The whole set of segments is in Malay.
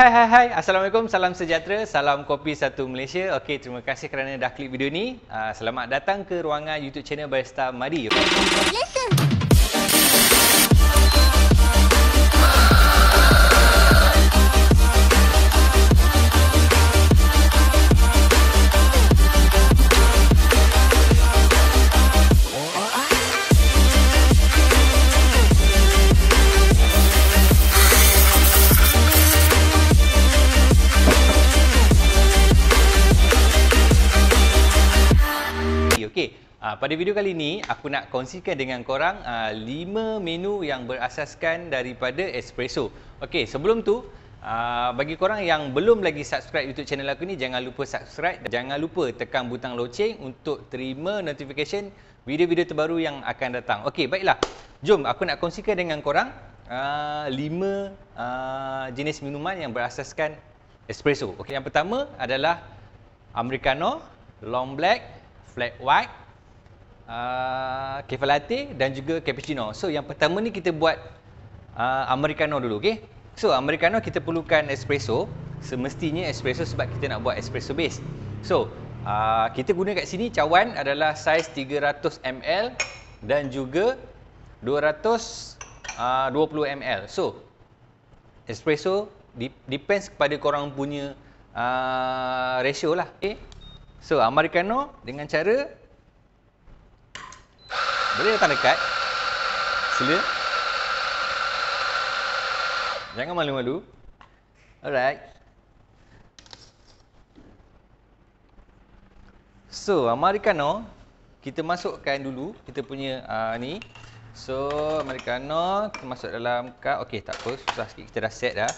hai hai hai. Assalamualaikum, salam sejahtera, salam kopi satu Malaysia. Okey, terima kasih kerana dah klik video ni. Uh, selamat datang ke ruangan YouTube channel Barista Madi. Okay. Uh, pada video kali ini aku nak kongsikan dengan korang uh, 5 menu yang berasaskan daripada espresso. Okey, sebelum tu uh, bagi korang yang belum lagi subscribe YouTube channel aku ni jangan lupa subscribe dan jangan lupa tekan butang loceng untuk terima notification video-video terbaru yang akan datang. Okey, baiklah. Jom aku nak kongsikan dengan korang uh, 5 uh, jenis minuman yang berasaskan espresso. Okey, yang pertama adalah americano, long black, flat white, cafe latte dan juga cappuccino. So yang pertama ni kita buat uh, americano dulu, okey? So americano kita perlukan espresso, semestinya espresso sebab kita nak buat espresso base. So uh, kita guna kat sini cawan adalah saiz 300 ml dan juga 220 uh, ml. So espresso depends kepada korang punya uh, ratio lah. Okay? So, Americano dengan cara boleh datang dekat. Sila. Jangan malu-malu. Alright. So, Americano kita masukkan dulu kita punya uh, ni. So, Americano kita masuk dalam cup. Okey, tak apa. Susah sikit kita dah set dah.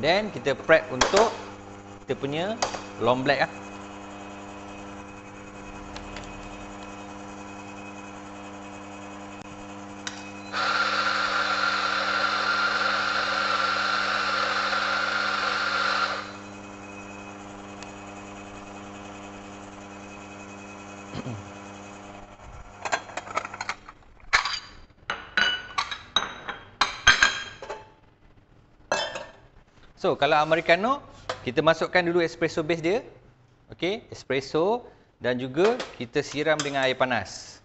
Then kita prep untuk kita punya long black ah. So, kalau americano, kita masukkan dulu espresso base dia. Okey, espresso dan juga kita siram dengan air panas.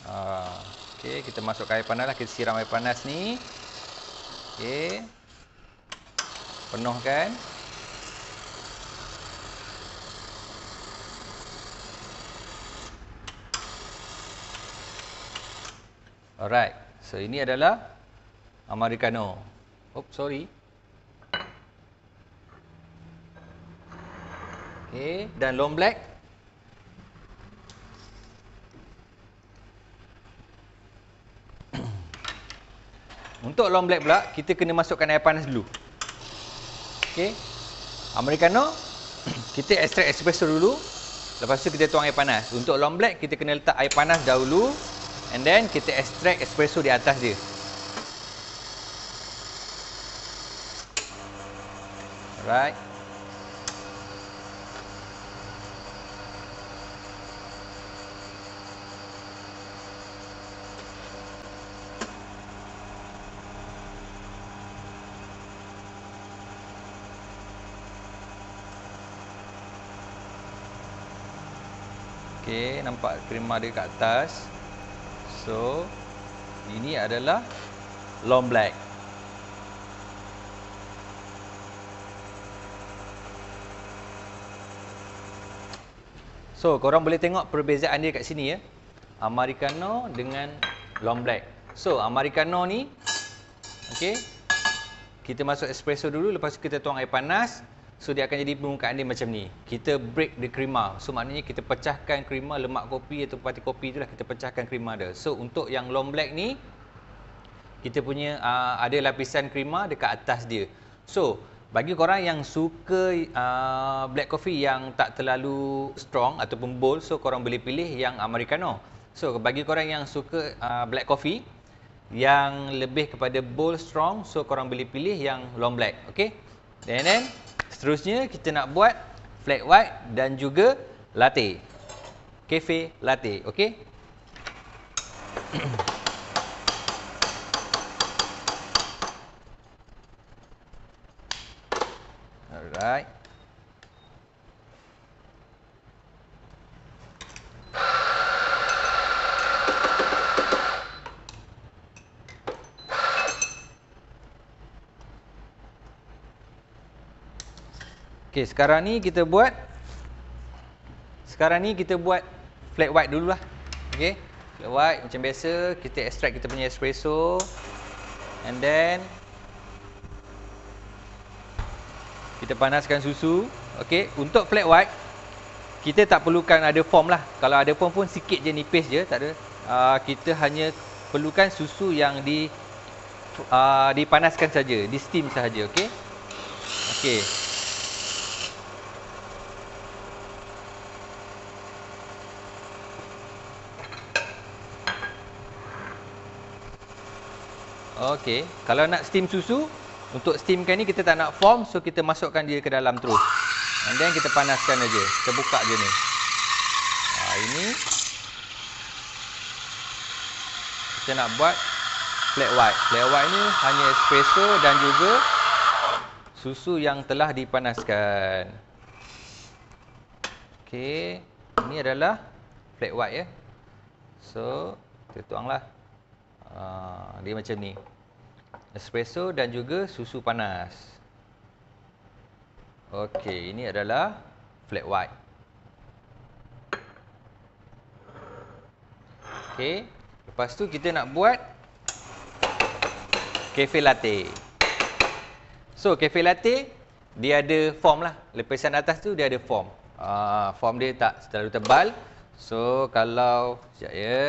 Uh, Okey, kita masukkan air panas lah. Kita siram air panas ni. Okey. Penuhkan. Alright. So, ini adalah americano. Oops, sorry. Okey, dan long black. Untuk long black pula, kita kena masukkan air panas dulu. Okey. Americano, kita extract espresso dulu. Lepas tu kita tuang air panas. Untuk long black, kita kena letak air panas dahulu. And then, kita extract espresso di atas dia. Alright. Okey, nampak krema dia kat atas. So, ini adalah long black. So, korang boleh tengok perbezaan dia kat sini ya. Americano dengan long black. So, Americano ni okey. Kita masuk espresso dulu lepas tu kita tuang air panas. So dia akan jadi permukaan dia macam ni. Kita break the krima. So maknanya kita pecahkan krima lemak kopi atau pati kopi itulah kita pecahkan krima dia. So untuk yang long black ni kita punya uh, ada lapisan krima dekat atas dia. So bagi korang yang suka uh, black coffee yang tak terlalu strong ataupun bold so korang boleh pilih yang americano. So bagi korang yang suka uh, black coffee yang lebih kepada bold strong so korang boleh pilih yang long black. Okay? And then Seterusnya kita nak buat flat white dan juga latte. Cafe latte, okey? Alright. Okey, sekarang ni kita buat sekarang ni kita buat flat white dululah. Okey. Flat white macam biasa, kita extract kita punya espresso and then kita panaskan susu. Okey, untuk flat white kita tak perlukan ada foam lah. Kalau ada foam pun sikit je nipis je, tak ada. Uh, kita hanya perlukan susu yang di uh, dipanaskan saja, di steam saja, okey. Okey. Okey, kalau nak steam susu, untuk steamkan ni kita tak nak foam, so kita masukkan dia ke dalam terus. And then kita panaskan aja. Kita buka je ni. Ha, ini kita nak buat flat white. Flat white ni hanya espresso dan juga susu yang telah dipanaskan. Okey, ini adalah flat white ya. So, kita tuanglah. Ha, dia macam ni. Espresso dan juga susu panas. Okey, ini adalah flat white. Okey, lepas tu kita nak buat cafe latte. So, cafe latte dia ada foam lah. Lepasan atas tu dia ada foam. Ah, foam dia tak terlalu tebal. So, kalau sekejap ya.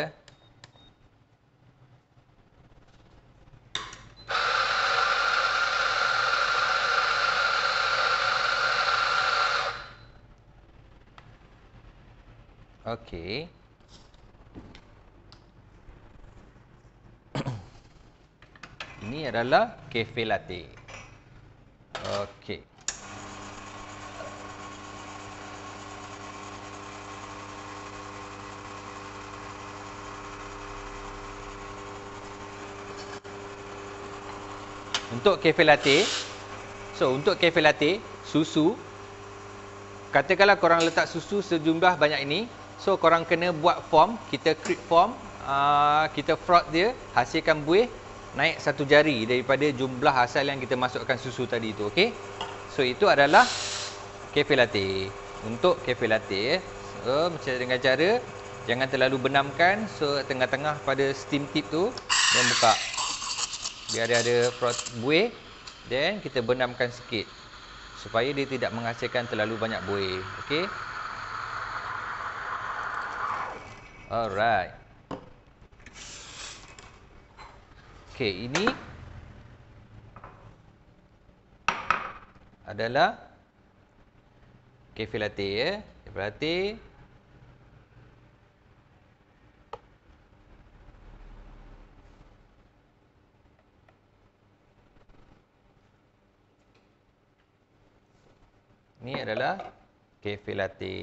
Okey. Ini adalah cafe latte. Okey. Untuk cafe latte, so untuk cafe latte, susu katakanlah korang letak susu sejumlah banyak ini, so korang kena buat form, kita create form, uh, kita froth dia, hasilkan buih. Naik satu jari daripada jumlah asal yang kita masukkan susu tadi tu, okey? So itu adalah cafe latte. Untuk cafe latte, so macam dengan cara jangan terlalu benamkan, so tengah-tengah pada steam tip tu dan buka. Biar dia ada froth buih. Then kita benamkan sikit supaya dia tidak menghasilkan terlalu banyak buih okey alright okey ini adalah cafe latte ya. Cafe latte Ini adalah cafe latte.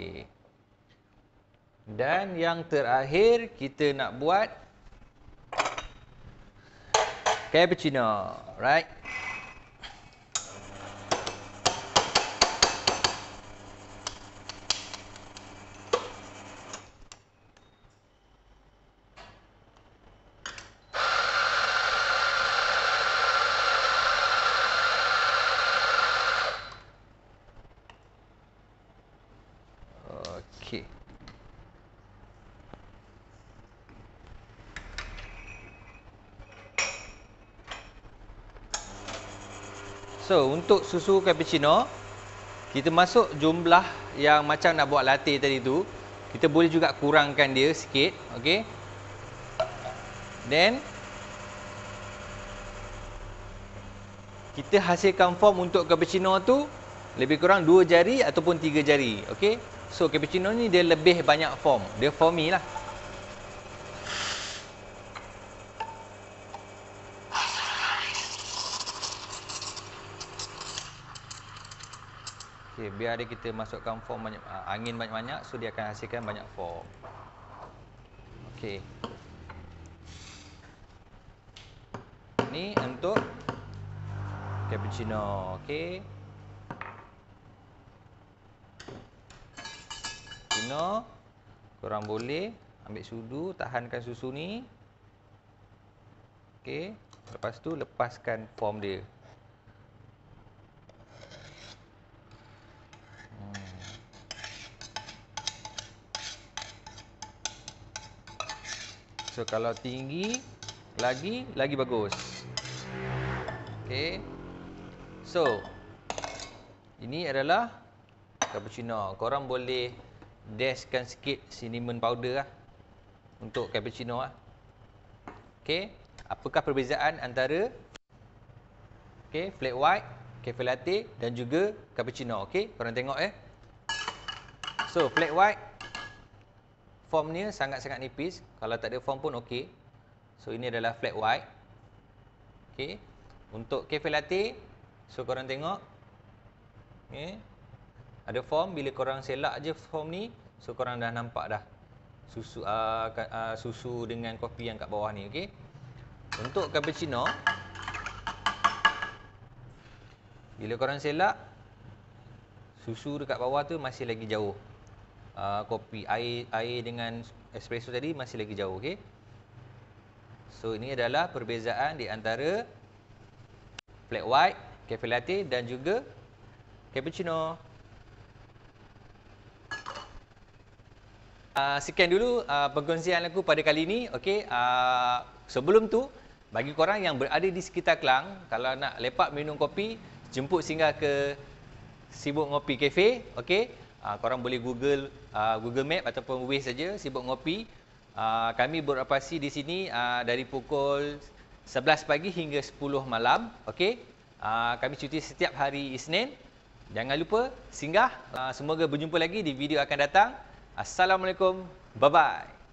Dan yang terakhir kita nak buat cappuccino, right? Okey. So, untuk susu cappuccino, kita masuk jumlah yang macam nak buat latte tadi tu. Kita boleh juga kurangkan dia sikit, okey. Then kita hasilkan form untuk cappuccino tu lebih kurang 2 jari ataupun 3 jari, okey. So cappuccino ni dia lebih banyak foam. Dia foamy lah. Biar dia kita masukkan foam banyak uh, angin banyak-banyak so dia akan hasilkan banyak foam. Okey. Ni untuk cappuccino, okey. Cappuccino korang boleh ambil sudu, tahankan susu ni. Okey. Lepas tu lepaskan foam dia. So kalau tinggi lagi lagi bagus. Okey. So ini adalah cappuccino. Korang boleh dashkan sikit cinnamon powder lah untuk cappuccino lah. Okey. Apakah perbezaan antara okey flat white, cafe latte dan juga cappuccino? Okey, korang tengok eh. So flat white formnya sangat-sangat nipis. Kalau tak ada form pun okey. So ini adalah flat white. Okey. Untuk cafe latte, so korang tengok. Okey. Ada form bila korang selak je form ni, so korang dah nampak dah susu uh, uh, susu dengan kopi yang kat bawah ni, okey. Untuk cappuccino bila korang selak susu dekat bawah tu masih lagi jauh uh, kopi air air dengan espresso tadi masih lagi jauh okey? So ini adalah perbezaan di antara flat white cafe latte dan juga cappuccino. Uh, sekian dulu uh, perkongsian aku pada kali ini okey? Uh, sebelum tu bagi korang yang berada di sekitar Kelang kalau nak lepak minum kopi jemput singgah ke Sibuk Ngopi Cafe okey uh, korang boleh Google uh, Google Map ataupun Waze saja sibuk ngopi. Uh, kami beroperasi di sini uh, dari pukul 11 pagi hingga 10 malam. Okey. Uh, kami cuti setiap hari Isnin. Jangan lupa singgah. Uh, semoga berjumpa lagi di video akan datang. Assalamualaikum. Bye bye.